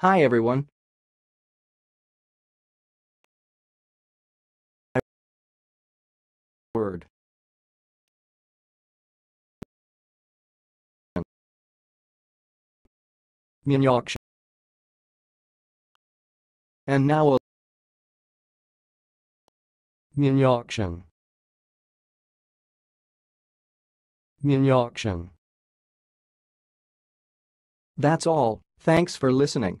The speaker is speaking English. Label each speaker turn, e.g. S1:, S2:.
S1: Hi everyone. Word. Minyak. And now a Muniauction. Muniauction. That's all, thanks for listening.